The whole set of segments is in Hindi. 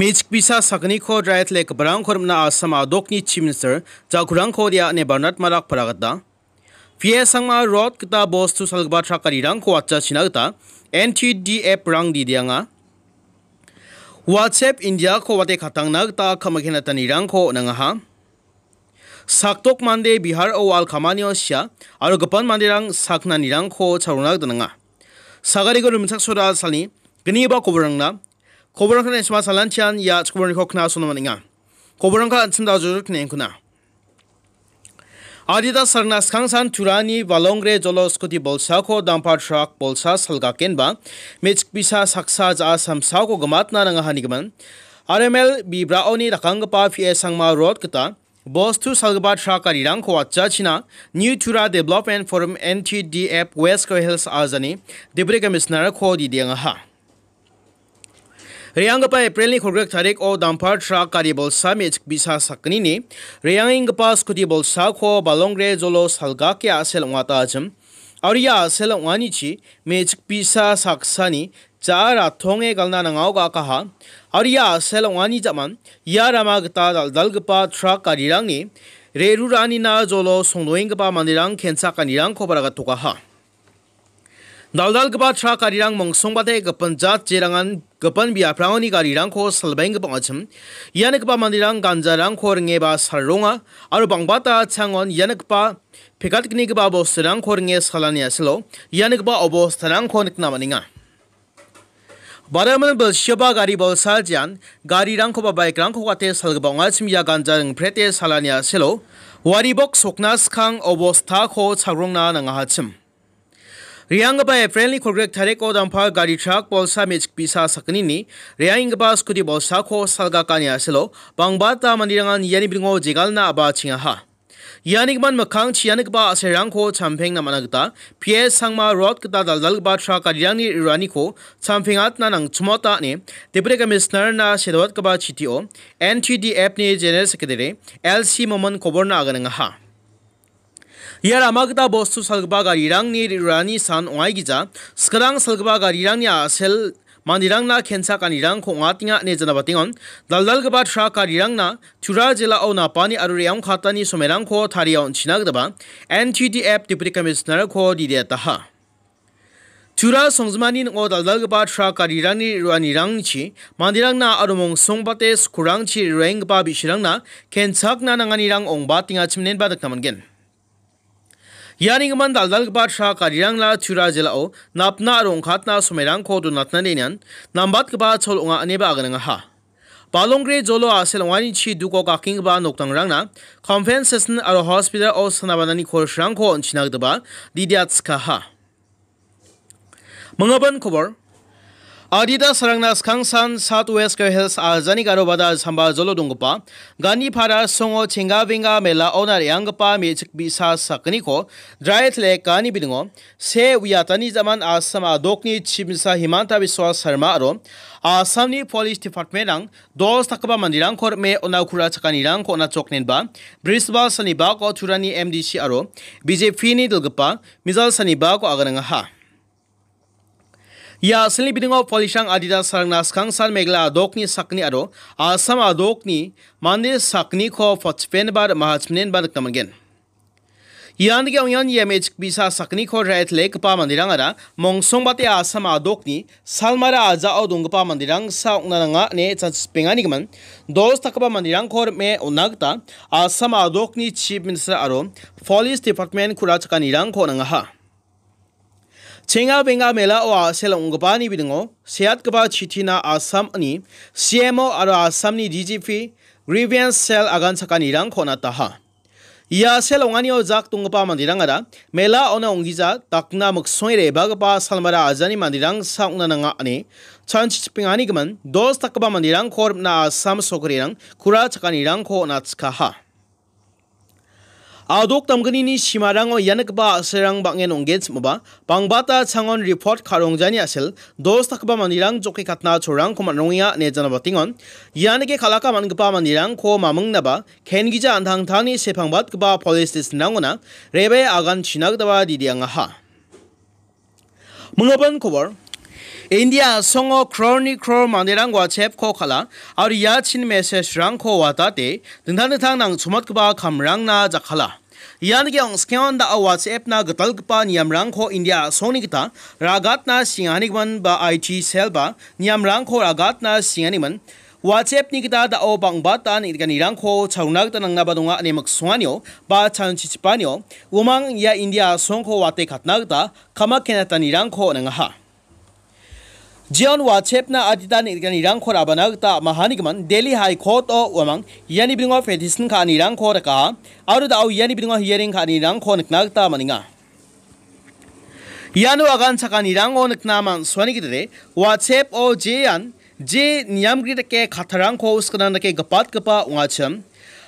Mitch bisa sakni ko drait lek barang khorm na asama dokni chief minister ja kurang ko dia ne barnat marak paragata Fie sangma road kita boss tu salgba thakari rang ko acha chinagta NTDF rang di dianga WhatsApp India ko wate khatang nagta khamagena tani rang ko nangaha saktok mande bihar o al khamani osya aro gapan mande rang sakna nirang ko charunag dananga sagari go rumsak sura salni gni ba ko na kobrang kan esma salanchian ya chkobrang ko kna suno maninga kobrang ka antsinda juruk ne kuna Adida sarna skangsan turani balongre jolo skuti bolsa ko dampa truck bolsa salga kenba mech bisa saksa ja samsa ko gamat na nga hanigaman RML bibra oni rakangpa fi sangma road kata Boss to Salgaba Shakari Rangko Chachina, New Tura Development Forum NTDF West Coast Hills Azani, Deputy Commissioner Kodi Diangaha. Riyang khurgak tarik o dampar truck kari bolsa me bisa sakni ni Riyang pa skuti bolsa ko balongre jolo salga ke asel ngata ajam Arya asel ngani chi me bisa saksani चार थोंगे गलना नंगाओ का कहा अरिया asel ngani jaman ya rama gta dal dal gpa truck karirang ni reru rani na jolo songdoing gpa mandirang khensa Dal-dal gebat Daldal geba tra garirang mongsongbate gipin jat jerangan gipin biaprangoni garirangko salbaing gepang achim. Yana geba mandirang ganjarangko ringeba sarronga aro bangbata changon yana geba pikatkini geba bostirangko ringe salani asilo. Yana geba obostarangko nikna maninga. Baraman belsheba gari bolsal jian garirangko ba baikrangko kate salgeba ngachim ya ganjarang prete salani asilo. Waribok soknas khang obostako chagrongna nangahachim. रियांग एप्रिल कग्रेक तारीख ओदम्फा गारी ट्रक पलसा मेजिक पीसा सकनी रियांग स्कूटी बलसा खो सलगा कानीसलो बंगबा तमानीरान यानीब्रिंगो जिगालना अबा छिहा यानीगमान मखांग छियानगबा असेरांगखो चाम्फेंग नमानगता पीएस संगमा रोड दल दल ट्रक गारियांगनी रुआनीखो चाम्फेंगात नानांग चुमोता ने डिप्टी कमिश्नर ना सेदवत कबा छिटीओ एनटीडी एपनी जेनरल सेक्रेटरी एलसी ममन कोबरना आगनंगहा Yar amagda bostu salgba garirang ni rirani san ongai gija. Sekarang salgba garirang ni asel manirangna kensa kanirang ko ngatinga ne jana batingon. Daldal gaba tra karirangna Tura jela o napani arureyang khatani somerang ko thariya onchina gdaba. NTDF Deputy Commissioner ko dide taha. 주라 송즈만인 오 달달그바 트라카리랑니 루아니랑치 만디랑나 아르몽 송바테 스쿠랑치 랭바 비시랑나 켄착나나가니랑 옹바팅아 침넨바닥 담은겐 गमन दालदाल के बाद शाह कारियांग ला चुरा जिला ओ नापना रोंग खातना सुमेरांग को दु नातना नेनियन नामबात के बाद छोल उंगा अनेबा अगनंग हा पालोंग्रे जोलो आसेल वानी छि दुको काकिंग बा नोक्तंग रांगना कॉन्फरेंसेशन अरो हॉस्पिटल ओ सनाबानानी खोरश्रांग को अंचिनाग दबा दिदियात्स का हा मंगबन खबर आदिता सरंगना स्खंग सन सात वेस्ट के हिल्स आजानी गारो बदा संबा जोलो दुंगपा गानी फारा सोंग छिंगा विंगा मेला ओनार यांगपा मेजिक बिसा सकनी को ड्राइथ ले कानी बिदुंगो से वियातानी जमान आसम आदोकनी छिमसा हिमांता विश्वास शर्मा आरो आसामनी पुलिस डिपार्टमेंट रंग दोस थकबा मन्दिरां खोर मे ओना खुरा छकानी रंग को ना चोकनेबा ब्रिसबा सनिबा को चुरानी एमडीसी आरो बीजेपी नि दुगपा मिजाल सनीबा को आगनंगा हा या असली बिदिंग ऑफ़ पॉलिशांग आदिदा सरंगना स्कंग सार मेघला अदोक सकनी अरो आसम अदोक नि मानदे सकनी खो फचपेन बार महाचमनेन बार कमगेन यान के उयान ये बिसा सकनी खो रायत लेक पा मंदिरंग अरा मोंगसोंग बाते आसम अदोक नि सालमारा आजा औ दोंग पा मंदिरंग सा उनानांगा ने चस पेंगानि गमन। दोस तकबा मंदिरंग खोर मे उनागता, आसम अदोक चीफ मिनिस्टर अरो पुलिस डिपार्टमेंट खुराचका निरंग खोनांगा हा। Chenga benga mela o asel ungpani bidingo seat kaba chitina asam ani CMO aro asam ni DGP grievance cell agan sakani rang khona taha ya sel ongani o jak tungpa mandirang ara mela ona ongija takna muksoi re bagpa salmara ajani mandirang saungna nanga ani chanch pingani gman dos takba mandirang khor na asam sokrirang kura chakani rang kho na adok tamgani ni simarang o yanak ba serang bangen ongets moba pangbata changon report kharong jani asel dos takba manirang joki katna chorang ko manrongia ne jana batingon yanake khalaka mangpa manirang ko mamang naba kengija anthang thani sepangbat gba police nangona rebe agan chinagdaba didianga ha Mengapan kobar India songo crony cro mandirang wa chep ko khala aur ya chin message rang ko wa ta te dingthang thang nang chumat ba kham rang na ja khala yan gyong skyon da whatsapp na gatal pa niam rang ko india soni kita ragat na singani man ba it sel ba niam rang ko ragat na singani man WhatsApp ni kita da o bang bata ni kan irang ko chaunak ta nang na ba dunga ani mak sunganyo ba chan chi chipanyo umang ya india song ko wate khatna ta kama kena ta nirang ko nang ha जियन वाचेपना आदिता निगन इरांग खोर अबनग ता महानिगमन दिल्ली हाई कोर्ट ओ वमंग यानि बिंगो फेडिसन का निरांग खोर का ka दाउ यानि बिंगो हियरिंग का निरांग खोर नकनाग ता मनिंगा यानु अगान छका निरांग ओ नकना मान स्वानि गिदरे वाचेप ओ जियन जे नियम गिदके खतरांग खो उसकना नके गपात गपा उआचम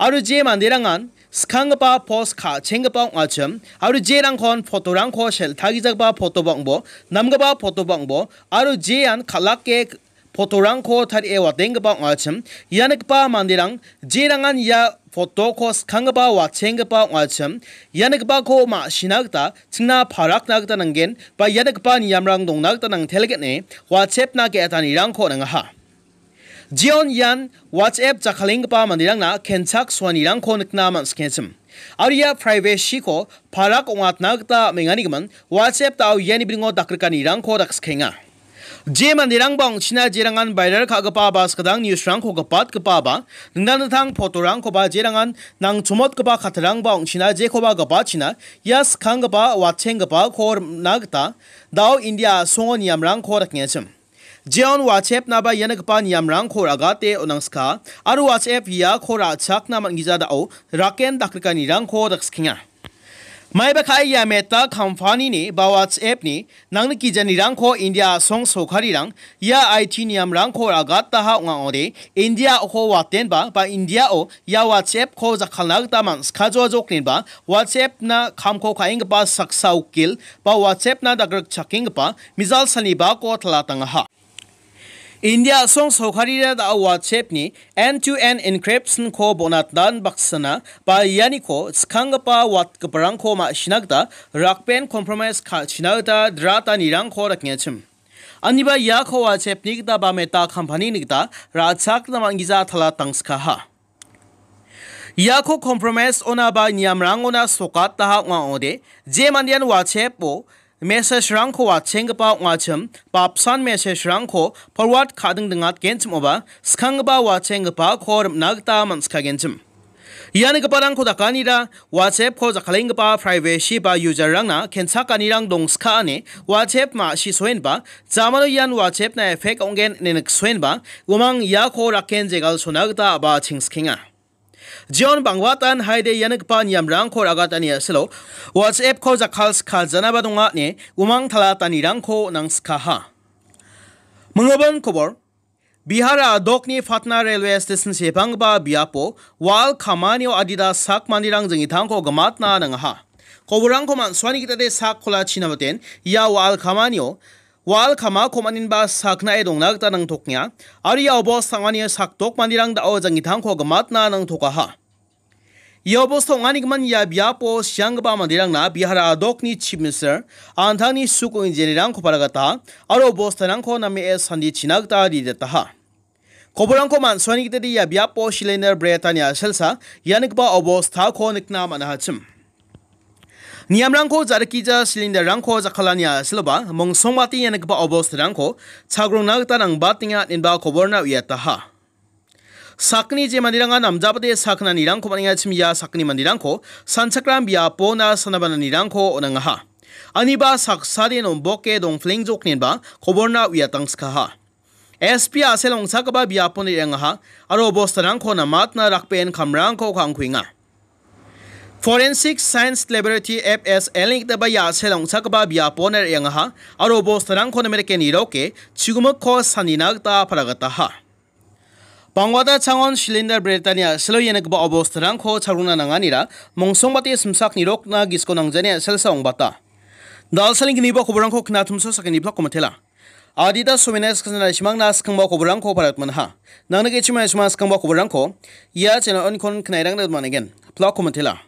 और जे मंदिरांगान 스캉바 포스카 챙가바 와첨 아루 제랑 콘 포토랑 코셀 타기작바 포토방보 남가바 포토방보 아루 제안 칼락게 포토랑 코 타리에 와댕가바 와첨 야닉바 만디랑 제랑안 야 포토코 스캉가바 와챙가바 와첨 야닉바 코마 시나그다 칭나 파락나그다 난겐 바 야닉바 니암랑 동나그다 난 텔게네 와쳄나게 아다니랑 코랑하. jion yan whatsapp Jakaling Pa mandirang na kenchak swanirang ko nikna man skensem aria privacy ko parak ongat na gta mengani gman whatsapp ta yani bringo dakrikani rang ko dakskenga Je Manirang Bang China Jirangan Bairar Ka Gpa Ba Skadang News Rang Ko Gpat Gpa Ba Nindan Thang Photo Rang Ko Ba Jirangan Nang Chumot Gpa Khatrang 이랑방 친나 지랑한 바이럴 카가파 바스카당 뉴스랑 코가팟 가파바 능단탕 포토랑 코바 지랑한 낭 주못 가파 카트랑방 친나 제코바 가파 친나 야스 칸가파 와쳔가파 코르 나그타 다오 인디아 송원이암랑 코르 켄셈 जेन व्हाट्सएप नाबा यनक पान यामरांग खोर अगाते आरो व्हाट्सएप या खोर अछक ना मंगिजा दाओ राकेन दाक्रका निरांग खो दक्सखिया माय बखाय यामेता कंपनी ने बा व्हाट्सएप ने नंग की जनी रांग खो इंडिया सोंग सोखारी रांग या आईटी नियम रांग खोर अगाता हा उंगा ओरे इंडिया ओ वाटेन बा बा इंडिया ओ या व्हाट्सएप खो जखलाग तामन खाजो जोकनि बा व्हाट्सएप ना खाम खो खाइंग बा सक्साउ किल बा व्हाट्सएप ना दग्रक छकिंग बा मिजाल सनी बा कोथला तंग हा Ko skanga pa wat kaparang ko ma shinagda rakpen compromise kha chinagda drata nirang ko raknyachim aniba ya ko WhatsApp ni da ba meta company ni da rachak na mangiza thala tangska ha ya ko compromise ona ba nyamrang ona sokat ta ha nga ode je mandian WhatsApp po message rang kho wa cheng pa wa chem pa psan message rang kho forward kha ding ding at gen chum oba skhang ba wa cheng pa kho ram nag ta man skha gen chum yani ka parang kho da kani da, whatsapp kho za khaleng pa, privacy ba user rang na, khen sa kani rang dong skha ane whatsapp ma shi soen ba zamano yan whatsapp na fake ongen ne nak soen ba, gomang ya kho raken jegal sonag ta ba ching skinga John Bangwatan Haide Yanakpan Yamrang Koragatani Aslo was Epko Zakals Kalzanabadungatne Umang Talatani Ranko Nangskaha Mungaban Kobor Bihara Dokni Fatna Railway Station Sepangba Biapo Wal Kamanio Adida Sakmanirang Zingitanko Gamatna Nangaha Koburangkoman Swanikita de Sakola Chinabatin Ya Wal Kamanio wal khama khomanin ba sakna e dong nak ta nang thoknya ari ya sangani sak tok mandirang da o jangi thang kho gamat na nang thoka ha yo bo songani gman ya bia po syang ba mandirang na bihara dok ni chief anthani suko injinirang kho paragata aro bo stanang kho na e sandi chinak ta ri ta ha koborang ko man swani kita ya bia po shilender bretania selsa yanik ba obostha kho nikna manahachim Niamrangko zarkija cylinder rangko zakhalania silba mong songmati yan gba obos rangko chagrong nagta nang batinga ninba koborna uyata ha. sakni je mandiranga namjabade sakna nirangko maninga chimya sakni mandirangko sanchakram bia pona sanabana nirangko onanga ha. Aniba saksari nomboke dong fling jok ninba koborna uyatang ska ha. SP aselong sakaba bia pona niranga ha aro obos rangko na matna rakpen kamrangko kangkuinga. Iro ke chigum ko saninag ta paragata ha Bangwada changon cylinder Britania selo yenek ba obos tarang ko charuna nanganira mongsong bati simsak nirok na gisko nangjani selsa ongbata Dal saling gini ba kuburang ko knatumso sakini plak komatela Adida sumenes kasana simang nas kang ba kuburang ko parat manha Nang nage chima simas kang ba kuburang ko ya chena on kon knairang na man again plak komatela